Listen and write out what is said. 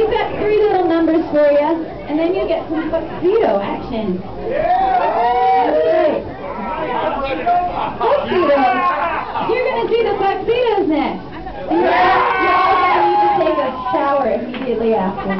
We've got three little numbers for you, and then you get some tuxedo action. Tuxedo. You're going to see the tuxedos next. Y'all going to need to take a shower immediately after.